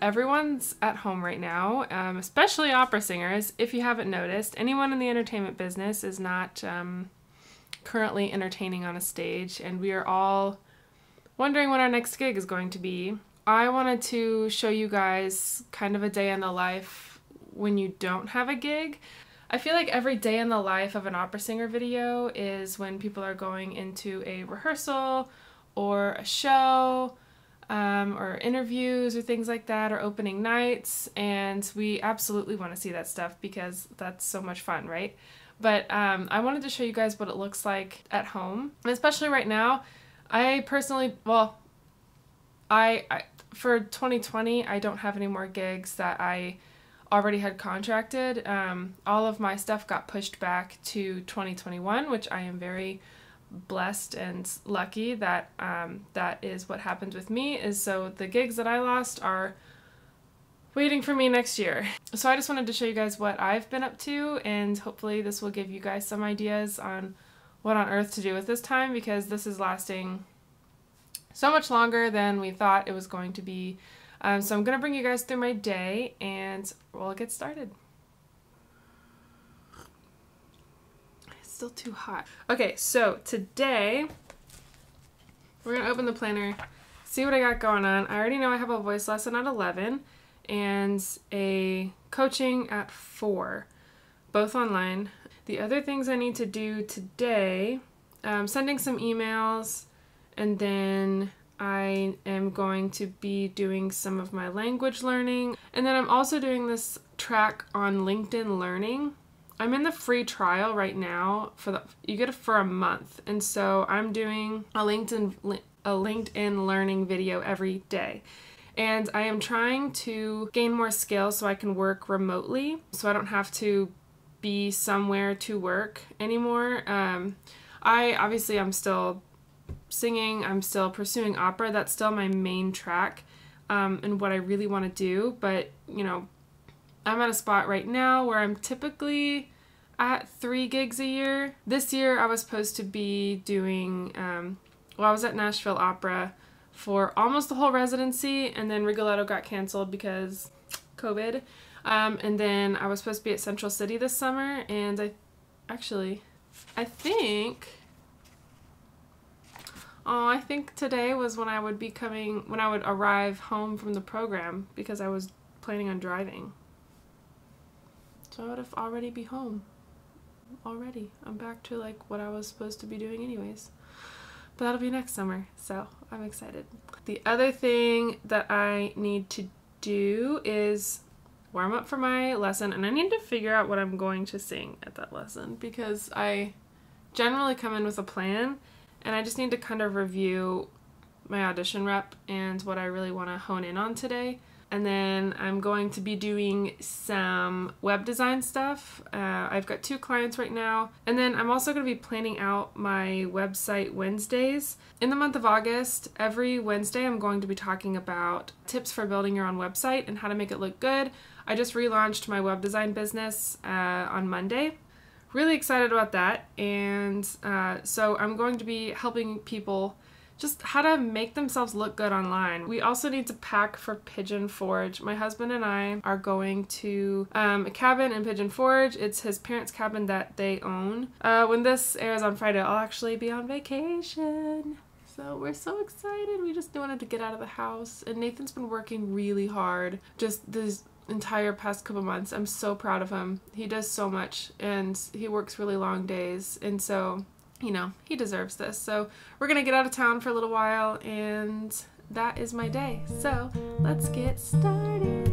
everyone's at home right now, um, especially opera singers. If you haven't noticed, anyone in the entertainment business is not um, currently entertaining on a stage, and we are all wondering what our next gig is going to be. I wanted to show you guys kind of a day in the life when you don't have a gig. I feel like every day in the life of an opera singer video is when people are going into a rehearsal or a show um, or interviews or things like that or opening nights and we absolutely want to see that stuff because that's so much fun right? But um, i wanted to show you guys what it looks like at home and especially right now i personally well I, I for 2020 i don't have any more gigs that i already had contracted. Um, all of my stuff got pushed back to 2021 which i am very blessed and lucky that um, that is what happened with me is so the gigs that I lost are waiting for me next year. So I just wanted to show you guys what I've been up to and hopefully this will give you guys some ideas on what on earth to do with this time because this is lasting so much longer than we thought it was going to be. Um, so I'm going to bring you guys through my day and we'll get started. Still too hot. Okay, so today we're gonna open the planner, see what I got going on. I already know I have a voice lesson at 11 and a coaching at 4, both online. The other things I need to do today, um, sending some emails, and then I am going to be doing some of my language learning. And then I'm also doing this track on LinkedIn Learning I'm in the free trial right now for the you get it for a month. And so I'm doing a LinkedIn a LinkedIn learning video every day. And I am trying to gain more skills so I can work remotely so I don't have to be somewhere to work anymore. Um, I obviously I'm still singing, I'm still pursuing opera. That's still my main track um, and what I really want to do. But, you know, I'm at a spot right now where I'm typically at three gigs a year. This year I was supposed to be doing, um, well, I was at Nashville Opera for almost the whole residency, and then Rigoletto got canceled because COVID. Um, and then I was supposed to be at Central City this summer, and I actually, I think. Oh, I think today was when I would be coming, when I would arrive home from the program because I was planning on driving. I would have already be home. Already. I'm back to like what I was supposed to be doing anyways. But that'll be next summer, so I'm excited. The other thing that I need to do is warm up for my lesson and I need to figure out what I'm going to sing at that lesson because I generally come in with a plan and I just need to kind of review my audition rep and what I really want to hone in on today and then I'm going to be doing some web design stuff. Uh, I've got two clients right now, and then I'm also going to be planning out my website Wednesdays. In the month of August, every Wednesday, I'm going to be talking about tips for building your own website and how to make it look good. I just relaunched my web design business uh, on Monday. Really excited about that, and uh, so I'm going to be helping people just how to make themselves look good online. We also need to pack for Pigeon Forge. My husband and I are going to um, a cabin in Pigeon Forge. It's his parents' cabin that they own. Uh, when this airs on Friday, I'll actually be on vacation. So we're so excited. We just wanted to get out of the house. And Nathan's been working really hard just this entire past couple months. I'm so proud of him. He does so much and he works really long days. And so you know, he deserves this. So we're going to get out of town for a little while, and that is my day. So let's get started.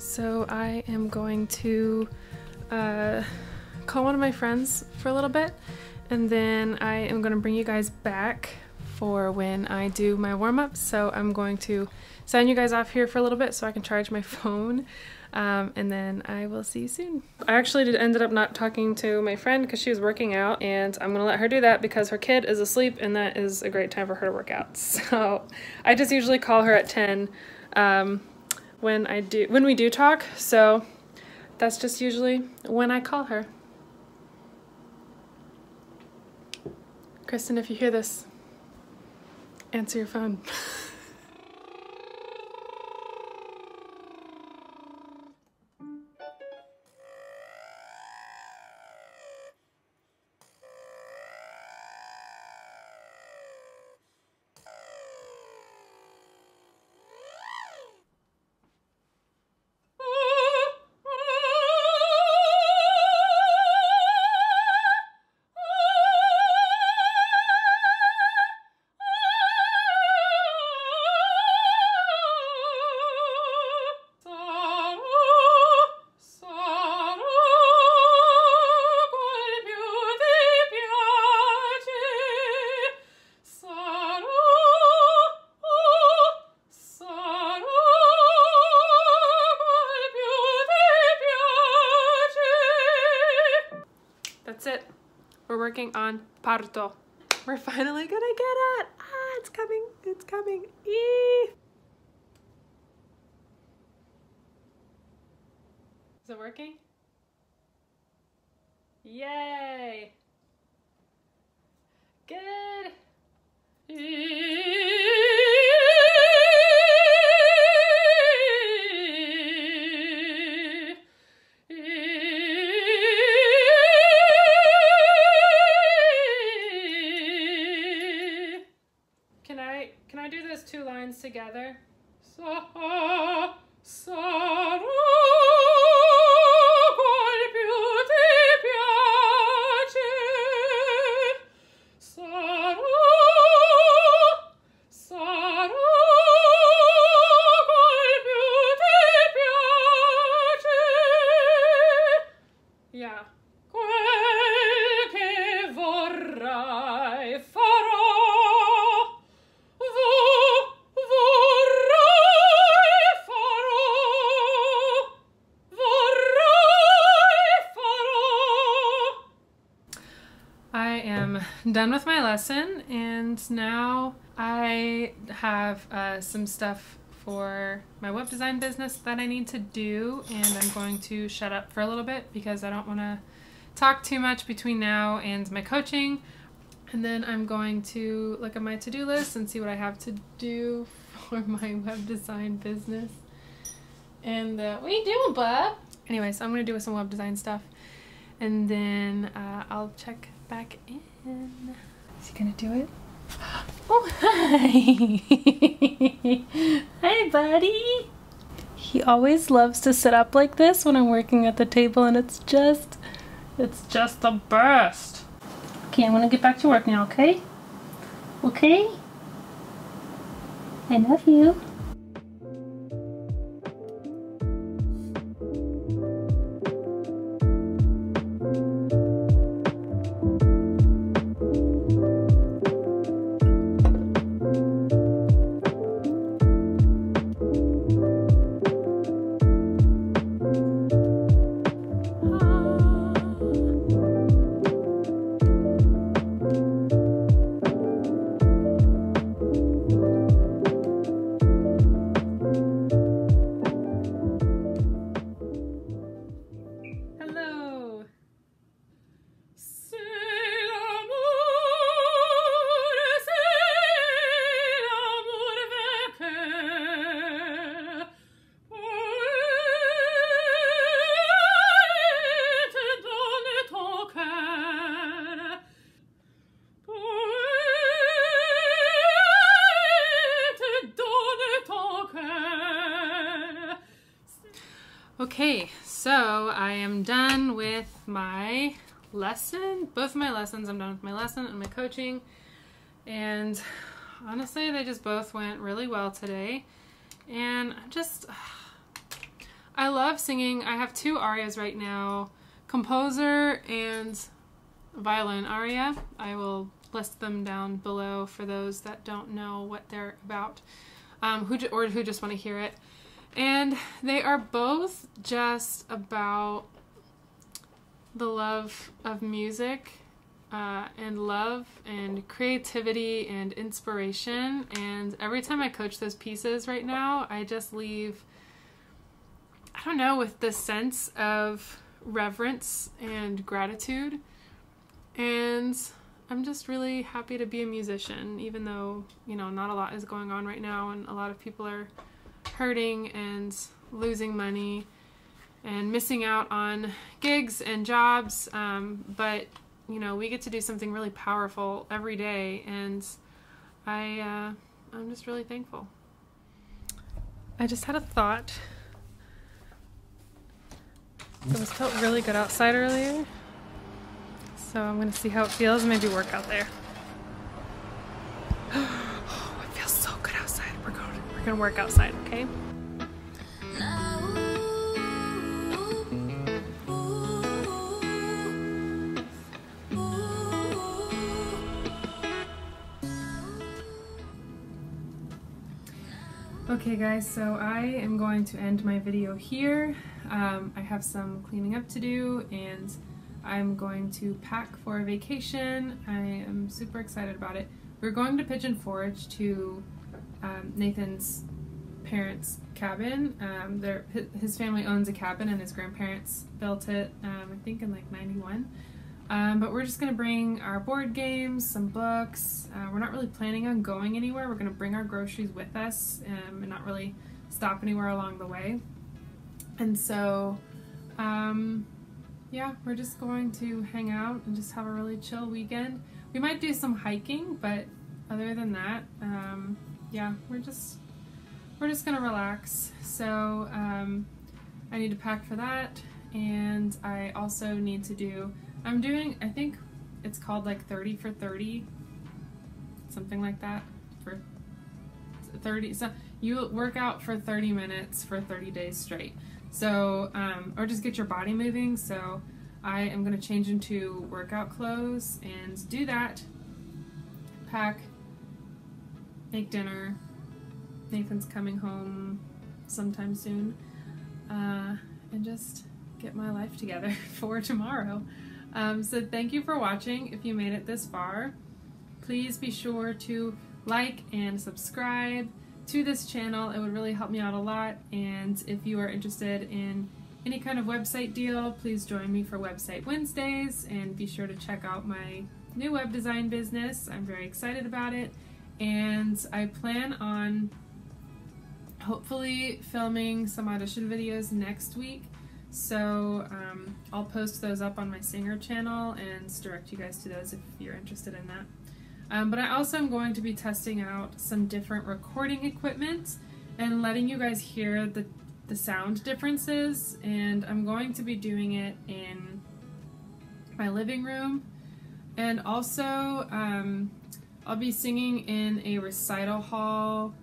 So I am going to uh, call one of my friends for a little bit and then I am going to bring you guys back for when I do my warm-up. So I'm going to sign you guys off here for a little bit so I can charge my phone. Um, and then I will see you soon. I actually did, ended up not talking to my friend because she was working out and I'm gonna let her do that because her kid is asleep and that is a great time for her to work out. So I just usually call her at 10 um, when I do when we do talk. So that's just usually when I call her. Kristen, if you hear this, answer your phone. That's it. We're working on parto. We're finally gonna get it. Ah, it's coming. It's coming. Eee. Is it working? Yay! Good. Can together? Sa sarò am done with my lesson and now I have uh, some stuff for my web design business that I need to do and I'm going to shut up for a little bit because I don't want to talk too much between now and my coaching and then I'm going to look at my to-do list and see what I have to do for my web design business and uh, what are you doing bub? Anyway, so I'm going to do some web design stuff and then uh, I'll check back in. Is he gonna do it? Oh, hi! hi, buddy! He always loves to sit up like this when I'm working at the table, and it's just, it's just the best. Okay, I'm gonna get back to work now, okay? Okay? I love you. Okay, so I am done with my lesson. Both of my lessons. I'm done with my lesson and my coaching. And honestly, they just both went really well today. And I'm just, I love singing. I have two arias right now composer and violin aria. I will list them down below for those that don't know what they're about um, who or who just want to hear it. And they are both just about the love of music uh, and love and creativity and inspiration. And every time I coach those pieces right now, I just leave, I don't know, with this sense of reverence and gratitude. And I'm just really happy to be a musician, even though, you know, not a lot is going on right now and a lot of people are hurting and losing money and missing out on gigs and jobs. Um, but you know, we get to do something really powerful every day, and I uh, I'm just really thankful. I just had a thought. It felt really good outside earlier, so I'm gonna see how it feels. Maybe work out there. Oh, it feels so good outside. We're gonna work outside, okay? Okay guys, so I am going to end my video here. Um, I have some cleaning up to do and I'm going to pack for a vacation. I am super excited about it. We're going to Pigeon Forge to um, Nathan's parents' cabin. Um, his family owns a cabin and his grandparents built it, um, I think in like 91. Um, but we're just going to bring our board games, some books. Uh, we're not really planning on going anywhere. We're going to bring our groceries with us um, and not really stop anywhere along the way. And so, um, yeah, we're just going to hang out and just have a really chill weekend. We might do some hiking, but other than that, um, yeah, we're just we're just gonna relax. So um, I need to pack for that, and I also need to do I'm doing, I think it's called like 30 for 30, something like that, for 30, so you work out for 30 minutes for 30 days straight. So, um, or just get your body moving. So I am to change into workout clothes and do that. Pack, make dinner. Nathan's coming home sometime soon. Uh, and just get my life together for tomorrow. Um, so thank you for watching. If you made it this far, please be sure to like and subscribe to this channel. It would really help me out a lot. And if you are interested in any kind of website deal, please join me for Website Wednesdays and be sure to check out my new web design business. I'm very excited about it. And I plan on hopefully filming some audition videos next week. So um, I'll post those up on my singer channel and direct you guys to those if you're interested in that. Um, but I also am going to be testing out some different recording equipment and letting you guys hear the, the sound differences. And I'm going to be doing it in my living room. And also, um, I'll be singing in a recital hall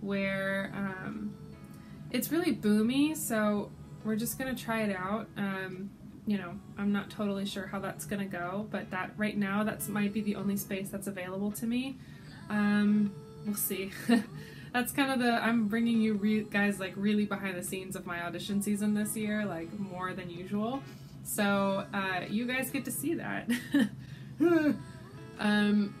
where um, it's really boomy. So we're just gonna try it out. Um, you know, I'm not totally sure how that's gonna go, but that right now that's might be the only space that's available to me. Um, we'll see. that's kind of the I'm bringing you guys like really behind the scenes of my audition season this year, like more than usual. So uh, you guys get to see that. um,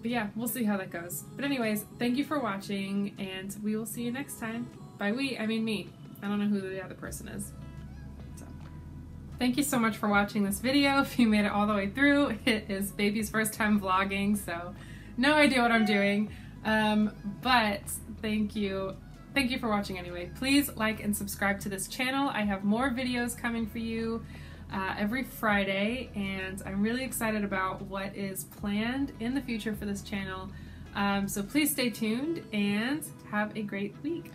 but yeah, we'll see how that goes. But anyways, thank you for watching, and we will see you next time. By we, I mean me. I don't know who the other person is. So, thank you so much for watching this video. If you made it all the way through, it is baby's first time vlogging, so no idea what I'm doing. Um, but thank you. Thank you for watching anyway. Please like and subscribe to this channel. I have more videos coming for you uh, every Friday, and I'm really excited about what is planned in the future for this channel. Um, so please stay tuned and have a great week.